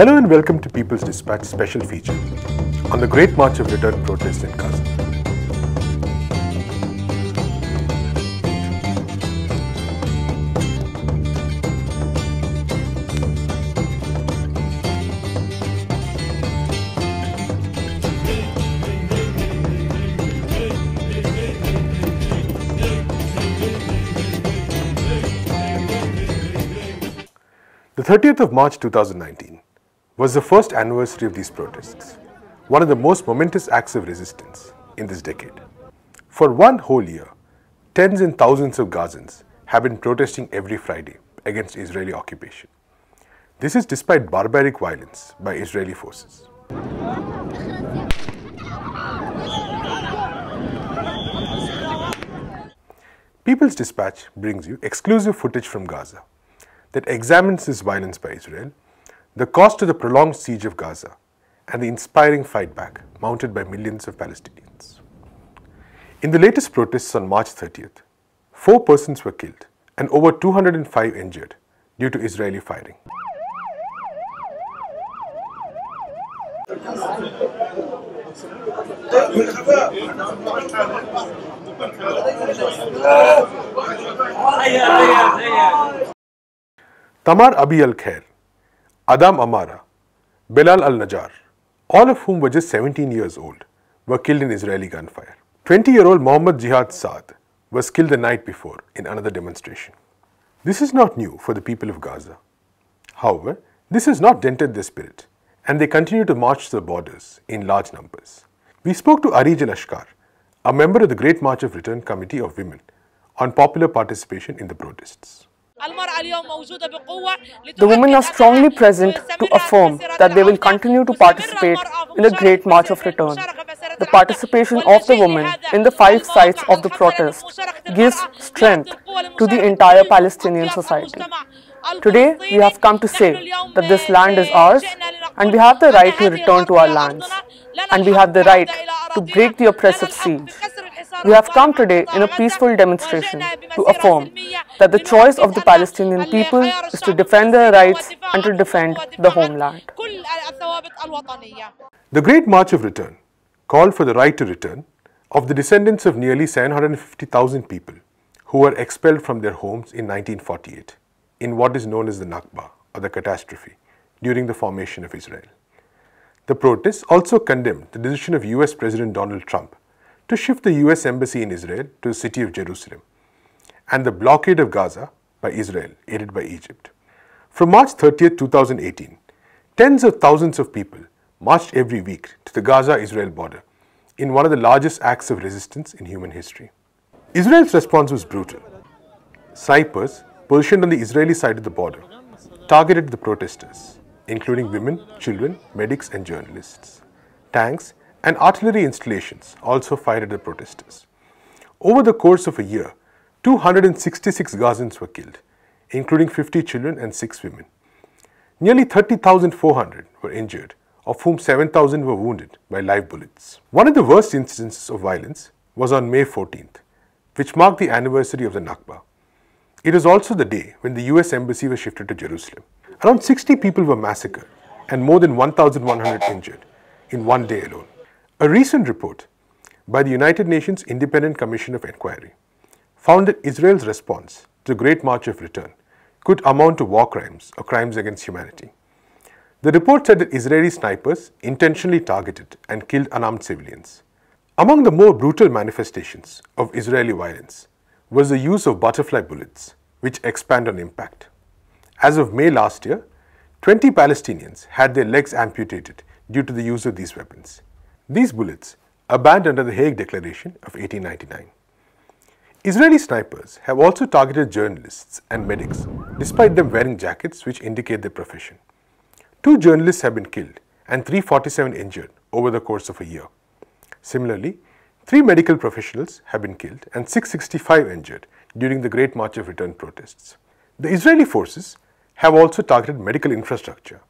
Hello and welcome to People's Dispatch special feature on the Great March of Return protest in Gaza. The 30th of March 2019 was the first anniversary of these protests, one of the most momentous acts of resistance in this decade. For one whole year, tens and thousands of Gazans have been protesting every Friday against Israeli occupation. This is despite barbaric violence by Israeli forces. People's Dispatch brings you exclusive footage from Gaza that examines this violence by Israel, the cost of the prolonged siege of Gaza, and the inspiring fight back mounted by millions of Palestinians. In the latest protests on March 30th, four persons were killed and over 205 injured due to Israeli firing. Tamar Abi al Khair, Adam Amara, Belal al Najjar, all of whom were just 17 years old, were killed in Israeli gunfire. 20 year old Mohammad Jihad Saad was killed the night before in another demonstration. This is not new for the people of Gaza. However, this has not dented their spirit, and they continue to march to the borders in large numbers. We spoke to Arij Ashkar, a member of the Great March of Return Committee of Women, on popular participation in the protests. The women are strongly present to affirm that they will continue to participate in the Great March of Return. The participation of the women in the five sites of the protest gives strength to the entire Palestinian society. Today, we have come to say that this land is ours and we have the right to return to our lands and we have the right to break the oppressive siege. We have come today in a peaceful demonstration to affirm that the choice of the Palestinian people is to defend their rights and to defend the homeland. The Great March of Return called for the right to return of the descendants of nearly 750,000 people who were expelled from their homes in 1948 in what is known as the Nakba or the catastrophe during the formation of Israel. The protests also condemned the decision of US President Donald Trump to shift the US Embassy in Israel to the city of Jerusalem and the blockade of Gaza by Israel, aided by Egypt. From March 30, 2018, tens of thousands of people marched every week to the Gaza Israel border in one of the largest acts of resistance in human history. Israel's response was brutal. Snipers positioned on the Israeli side of the border targeted the protesters, including women, children, medics, and journalists. Tanks and artillery installations also fired at the protesters. Over the course of a year, 266 Gazans were killed, including 50 children and 6 women. Nearly 30,400 were injured, of whom 7,000 were wounded by live bullets. One of the worst instances of violence was on May 14th, which marked the anniversary of the Nakba. It was also the day when the US Embassy was shifted to Jerusalem. Around 60 people were massacred and more than 1,100 injured in one day alone. A recent report by the United Nations Independent Commission of Inquiry found that Israel's response to the Great March of Return could amount to war crimes or crimes against humanity. The report said that Israeli snipers intentionally targeted and killed unarmed civilians. Among the more brutal manifestations of Israeli violence was the use of butterfly bullets, which expand on impact. As of May last year, 20 Palestinians had their legs amputated due to the use of these weapons. These bullets are banned under the Hague Declaration of 1899. Israeli snipers have also targeted journalists and medics despite them wearing jackets which indicate their profession. Two journalists have been killed and 347 injured over the course of a year. Similarly, three medical professionals have been killed and 665 injured during the Great March of Return protests. The Israeli forces have also targeted medical infrastructure.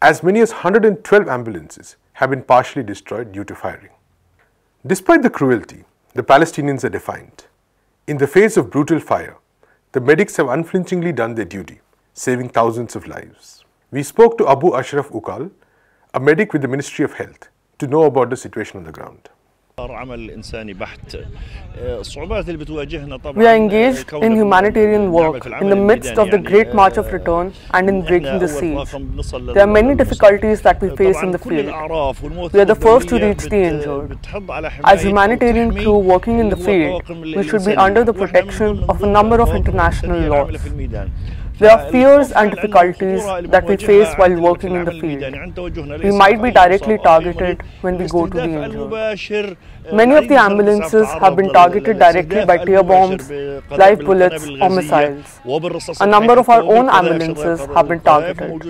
As many as 112 ambulances have been partially destroyed due to firing. Despite the cruelty, the Palestinians are defiant. In the face of brutal fire, the medics have unflinchingly done their duty, saving thousands of lives. We spoke to Abu Ashraf Ukal, a medic with the Ministry of Health, to know about the situation on the ground. عمل انساني بحت الصعوبات اللي بتواجهنا طبعا We are engaged in humanitarian work in the midst of the Great March of Return and in breaking the siege. There are many difficulties that we face in the field. We are the first to reach the injured. As humanitarian crew working in the field, we should be under the protection of a number of international laws. There are fears and difficulties that we face while working in the field. We might be directly targeted when we go to the injured. Many of the ambulances have been targeted directly by tear bombs, live bullets, or missiles. A number of our own ambulances have been targeted.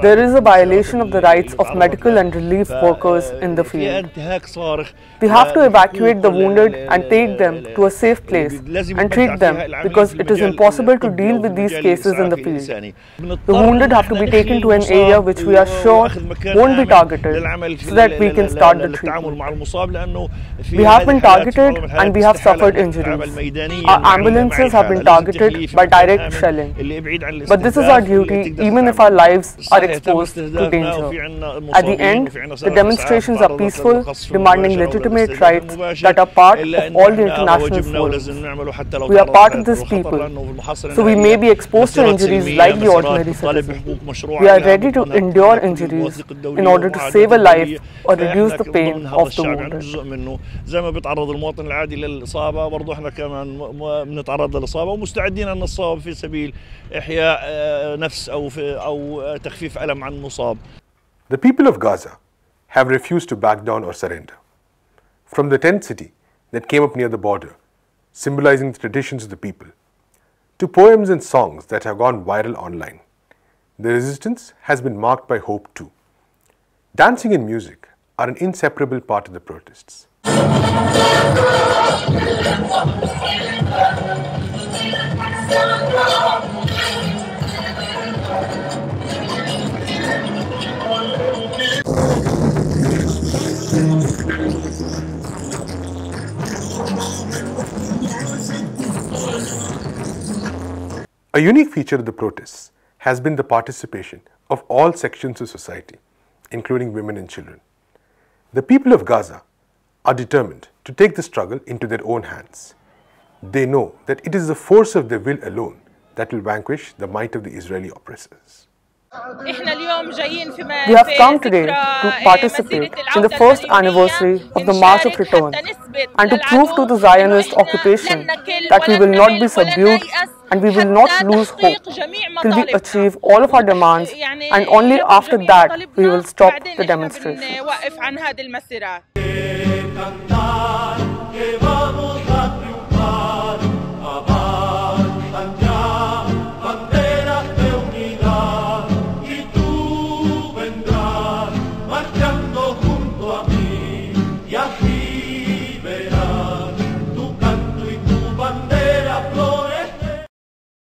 There is a violation of the rights of medical and relief workers in the field. We have to evacuate the wounded and take them to a safe place and treat them because it is impossible to deal with these cases in the field. The wounded have to be taken to an area which we are sure won't be targeted so that we can start the treatment. We have been targeted and we have suffered injuries. Our ambulances have been targeted by direct shelling. But this is our duty even if our lives are exposed to danger. At the end, the demonstrations are peaceful, demanding legitimate rights that are part of all the international forums. We are part of this people, so we may be exposed to injuries like the ordinary citizen. We are ready to endure injuries in order to save a life or reduce the pain of the wounded. زي ما بيتعرض المواطن العادي للاصابه برضه احنا كمان بنتعرض للاصابه ومستعدين ان نصاب في سبيل احياء نفس او في او تخفيف الم عن مصاب. The people of Gaza have refused to back down or surrender. From the tent city that came up near the border, symbolizing the traditions of the people, to poems and songs that have gone viral online, the resistance has been marked by hope too. Dancing and music are an inseparable part of the protests. A unique feature of the protests has been the participation of all sections of society, including women and children. The people of Gaza are determined to take the struggle into their own hands. They know that it is the force of their will alone that will vanquish the might of the Israeli oppressors. We have come today to participate in the first anniversary of the March of Return and to prove to the Zionist occupation that we will not be subdued and we will not lose hope till we achieve all of our demands. and only after that we will stop the demonstration.